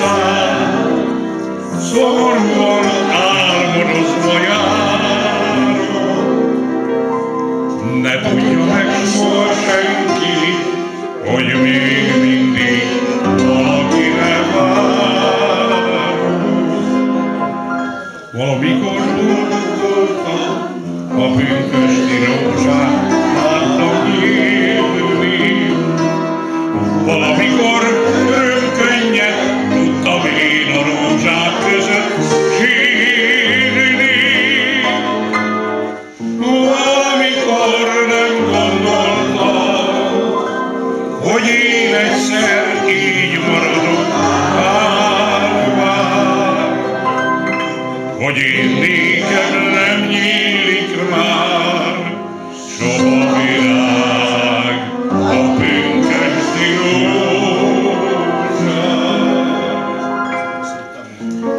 utcán szomorúan álmodozva járok. Ne tudja meg hogy még mindig valakire várok. Valamikor voltam, a pünkösdi rózsát hogy én egyszer így maradok várván, hogy én nékem nem nyílik már soha világ a pünkösdi.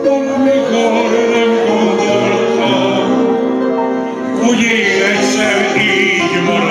Valamikor nem gondoltam, hogy én egyszer így maradok